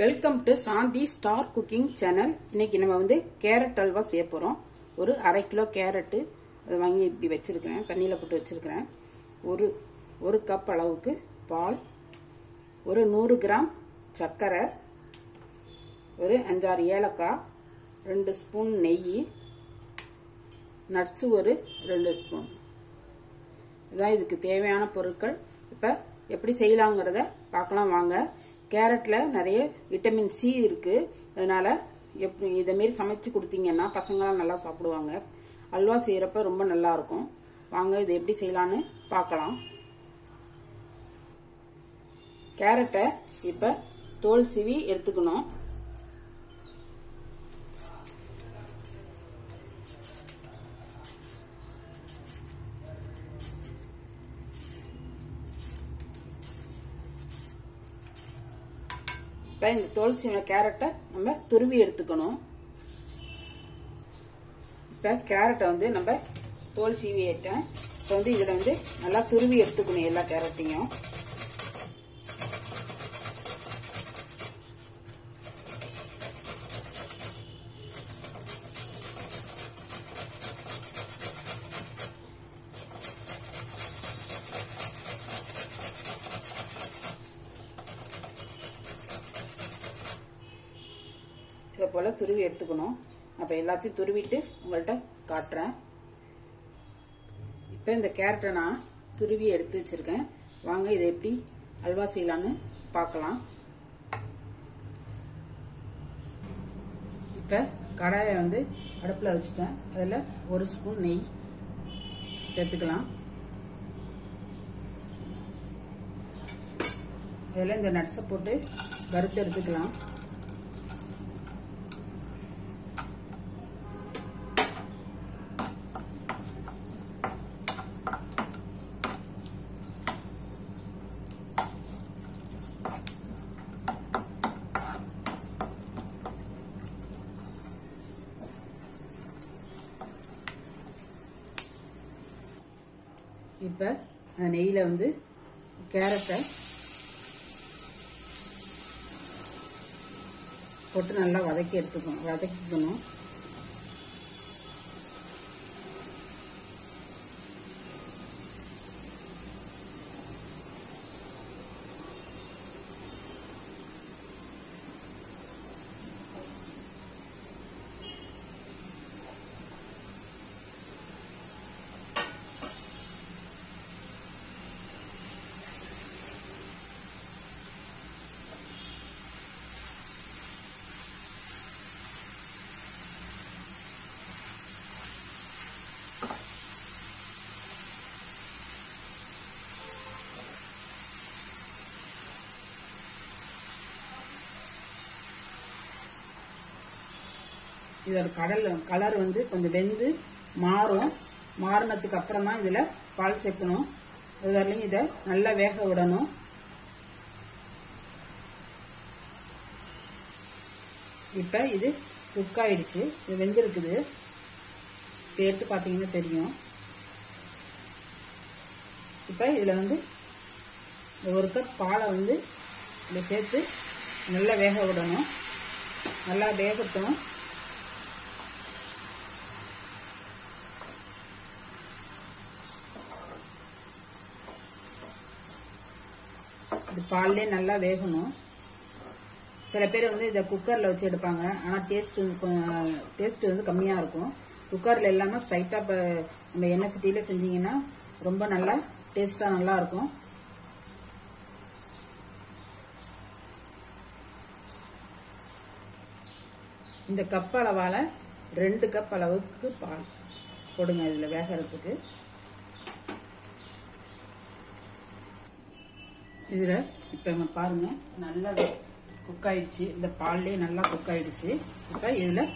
Welcome to Shanthi star cooking channel இன்னைக்கு நம்ம வந்து கேரட் அல்வா செய்ய போகிறோம் ஒரு அரை கிலோ கேரட்டு அதை வாங்கி இப்படி வச்சுருக்கிறேன். தண்ணியில் போட்டு வச்சுருக்கிறேன். ஒரு ஒரு கப் அளவுக்கு பால். ஒரு நூறு கிராம் சர்க்கரை. ஒரு அஞ்சாறு ஏலக்காய். ரெண்டு ஸ்பூன் நெய். நட்ஸு ஒரு ரெண்டு ஸ்பூன். இதான் இதுக்கு தேவையான பொருட்கள். இப்போ எப்படி செய்யலாங்கிறத பார்க்கலாம். வாங்க. கேரட்டில் நிறைய விட்டமின் சி இருக்குது அதனால் எப் இதமாரி சமைச்சு கொடுத்தீங்கன்னா பசங்களாம் நல்லா சாப்பிடுவாங்க. அல்வா செய்கிறப்ப ரொம்ப நல்லா இருக்கும். வாங்க இது எப்படி செய்யலான்னு பார்க்கலாம். கேரட்டை இப்போ தோல் சிவி எடுத்துக்கணும். இப்போ இந்த தோல் சீவின கேரட்டை நம்ம துருவி எடுத்துக்கணும். இப்போ கேரட்டை வந்து நம்ம தோல் சீவி ஏற்றேன் இப்போ வந்து இதில் வந்து நல்லா துருவி எடுத்துக்கணும் எல்லா கேரட்டையும். போல் துருவி எடுத்துக்கணும். அப்போ எல்லாத்தையும் துருவிட்டு உங்கள்கிட்ட காட்டுறேன். இப்போ இந்த கேரட்டை நான் துருவி எடுத்து வச்சுருக்கேன். வாங்க இதை எப்படி அல்வா செய்யலான்னு பார்க்கலாம். இப்போ கடாயை வந்து அடுப்பில் வச்சுட்டேன். அதில் ஒரு ஸ்பூன் நெய் சேர்த்துக்கலாம். இதில் இந்த நட்ஸை போட்டு வறுத்து எடுத்துக்கலாம். இப்போ அந்த நெய்யில் வந்து கேரட்டை போட்டு நல்லா வதக்கி எடுத்துக்கணும். வதக்கிக்கணும். இதோட கடல் கலர் வந்து கொஞ்சம் வெந்து மாறும். மாறினதுக்கு அப்புறம் தான் இதில் பால் சேர்க்கணும். இது வரலையும் இதை நல்லா வேக விடணும். இப்போ இது குக் ஆயிடுச்சு. இது வெந்திருக்குது. இப்போ எடுத்து பார்த்தீங்கன்னா தெரியும். இப்போ இதில் வந்து ஒரு கப் பாலை வந்து இதில் சேர்த்து நல்லா வேக விடணும். நல்லா வேகட்டும். இது பால்லே நல்லா வேகணும். சில பேர் வந்து இதை குக்கரில் வச்சு எடுப்பாங்க. ஆனால் டேஸ்ட் டேஸ்ட் வந்து கம்மியாக இருக்கும். குக்கரில் இல்லாமல் ஸ்ட்ரைட்டாக இப்போ நம்ம எண்ணெய் சட்டியில் செஞ்சீங்கன்னா ரொம்ப நல்லா டேஸ்ட்டாக நல்லா இருக்கும். இந்த கப் அளவால் ரெண்டு கப் அளவுக்கு பால் போடுங்க இதில் வேகிறதுக்கு. இதில் இப்போ பாருங்க பாருங்கள் நல்லா குக் ஆயிடுச்சு. இந்த பால்லே நல்லா குக் ஆயிடுச்சு. இப்போ இதில்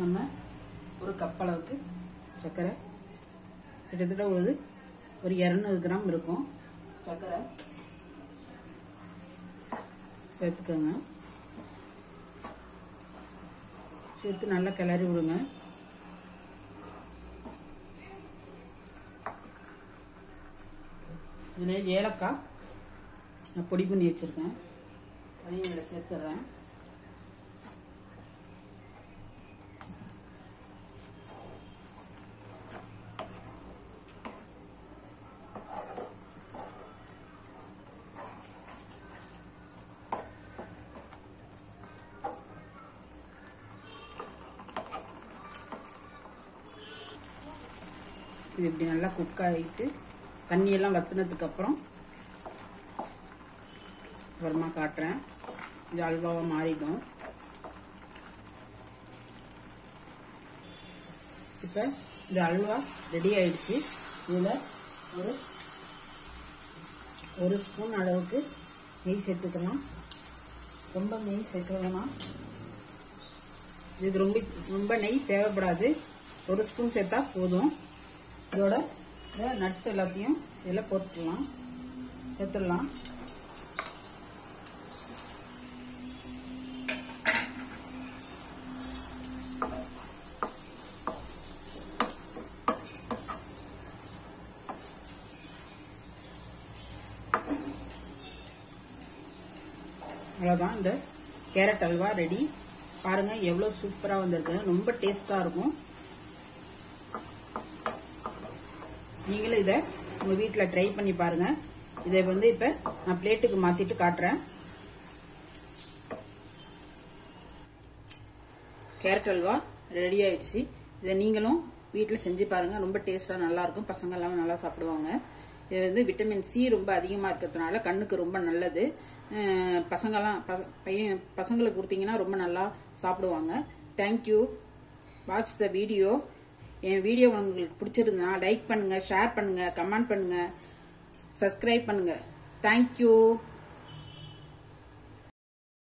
நம்ம ஒரு கப் அளவுக்கு சர்க்கரை. கிட்டத்தட்ட ஒரு ஒரு இரநூறு கிராம் இருக்கும். சர்க்கரை சேர்த்துக்கோங்க. சேர்த்து நல்லா கிளறி விடுங்க. இதில் ஏலக்காய் நான் பொடி பண்ணி வச்சுருக்கேன். அதையும் இதில் சேர்த்துட்றேன். இது இப்படி நல்லா குக் ஆகிட்டு தண்ணியெல்லாம் வத்துனதுக்கப்புறம் அப்புறமா காட்டுறேன். இது அல்வாவாக மாறிடும். இப்போ இந்த அல்வா ரெடி ஆயிடுச்சு. இதில் ஒரு ஒரு ஸ்பூன் அளவுக்கு நெய் சேர்த்துக்கலாம் ரொம்ப நெய் சேர்க்க வேணாம். இது ரொம்ப ரொம்ப நெய் தேவைப்படாது. ஒரு ஸ்பூன் சேர்த்தா போதும். இதோட நட்ஸ் எல்லாத்தையும் இதில் போட்டுடலாம் சேர்த்துடலாம். அவ்வளோதான் இந்த கேரட் அல்வா ரெடி பாருங்க எவ்வளோ சூப்பராக வந்திருக்கு. ரொம்ப டேஸ்டாக இருக்கும். நீங்களும் இதை உங்கள் வீட்டில் ட்ரை பண்ணி பாருங்க. இதை வந்து இப்போ நான் பிளேட்டுக்கு மாற்றிட்டு காட்டுறேன். கேரட் அல்வா ரெடி ஆயிடுச்சு. இதை நீங்களும் வீட்டில் செஞ்சு பாருங்க. ரொம்ப டேஸ்டாக நல்லாயிருக்கும் பசங்க எல்லாம் நல்லா சாப்பிடுவாங்க. இது வந்து விட்டமின் சி ரொம்ப அதிகமாக இருக்கிறதுனால கண்ணுக்கு ரொம்ப நல்லது. பசங்கள்லாம் பசங்கெல்லாம் பையன் பசங்களுக்கு கொடுத்தீங்கன்னா ரொம்ப நல்லா சாப்பிடுவாங்க. Thank you watch the video N video உங்களுக்கு பிடிச்சிருந்தா லைக் பண்ணுங்க ஷேர் பண்ணுங்க கமெண்ட் பண்ணுங்க சப்ஸ்கிரைப் பண்ணுங்க. தேங்க்யூ